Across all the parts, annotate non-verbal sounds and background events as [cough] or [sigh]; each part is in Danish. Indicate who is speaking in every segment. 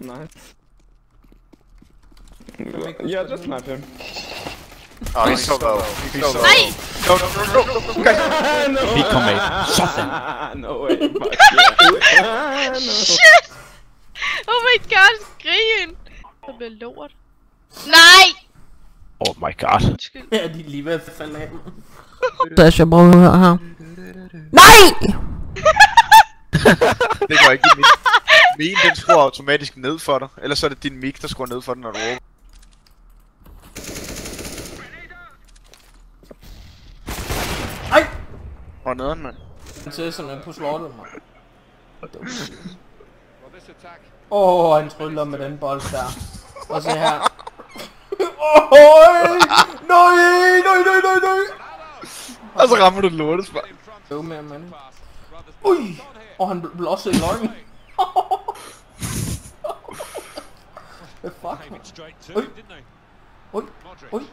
Speaker 1: nice. Yeah, just snipe him.
Speaker 2: Oh, he's so low. He's so low.
Speaker 3: Nej!
Speaker 2: No, no, no, no, no. Guys,
Speaker 1: no.
Speaker 4: Big command. Sådan.
Speaker 1: no way, yeah. no.
Speaker 3: Shit! Oh my god, skrigen! Det bliver lort. Nej!
Speaker 4: Oh my god.
Speaker 3: Undskyld.
Speaker 5: Ja, de er lige ved at falde af. Sasha, prøv at høre her. Nej! [laughs]
Speaker 2: det går ikke i min. Min, den skruer automatisk ned for dig. Ellers så er det din mic, der skruer ned for dig, når du råber.
Speaker 5: Ej!
Speaker 2: Hvor er nederen, mand?
Speaker 5: Prinsessen er på slottet, mand. Åh, oh, han tryller med den bold der. Og se her. Åh, oh, nej, nej, nej, nej, nej.
Speaker 2: Og så rammer du lortet, spar.
Speaker 5: Øv med mand. Ui! Og han blev også i løgn. Hvad fuck, man? Ui. Ui. Ui.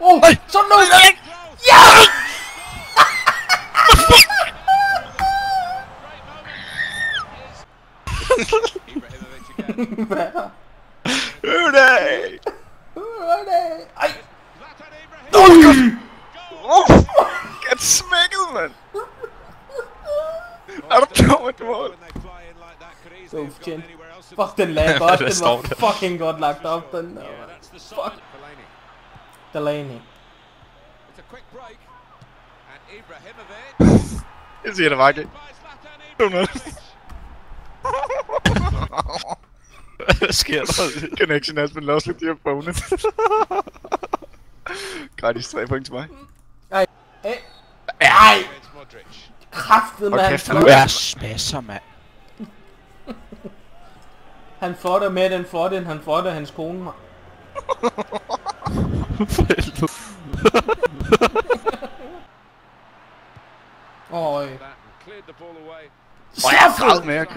Speaker 5: Oh, så nu! Ja! Hvad er
Speaker 2: Øvdag!
Speaker 5: Hvad er det? Ej!
Speaker 2: Oh, get [laughs] I don't
Speaker 5: know what. Chin. Fuck the leg, [laughs] Austin.
Speaker 4: fucking
Speaker 5: god
Speaker 4: lacked
Speaker 5: Austin.
Speaker 4: No.
Speaker 5: Yeah, that's the Fuck. Delaney. It's a quick
Speaker 2: break. And Ibrahimovic. [laughs] Is he in
Speaker 4: a market? Don't know.
Speaker 2: Connection has been lost with your opponent. Gratis 3 point til mig.
Speaker 5: Hey. Hey. Hey. Kraftet,
Speaker 2: Hold
Speaker 5: mand.
Speaker 2: kæft,
Speaker 4: Du er spasser, mand. [laughs]
Speaker 5: Han flotter med den flotte, end han flotter hans kone, mand. [laughs] Åh,
Speaker 2: Og jeg er fred med at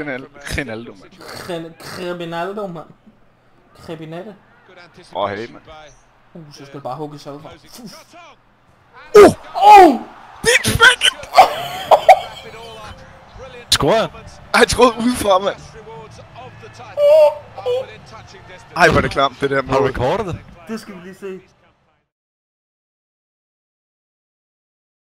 Speaker 2: Grinaldo, mand.
Speaker 5: Kri- Kriminaldo, mand. Kriminelle.
Speaker 2: Åh, oh, hey, mand.
Speaker 5: Uh, så skal du bare hugge selv fra.
Speaker 2: Oh!
Speaker 5: Oh!
Speaker 4: Scorer han?
Speaker 2: Ej, jeg troede udefra, mand. Ej, hvor er det klamt, det der
Speaker 4: Har du
Speaker 2: mål.
Speaker 4: rekordet det?
Speaker 5: Det skal vi lige se.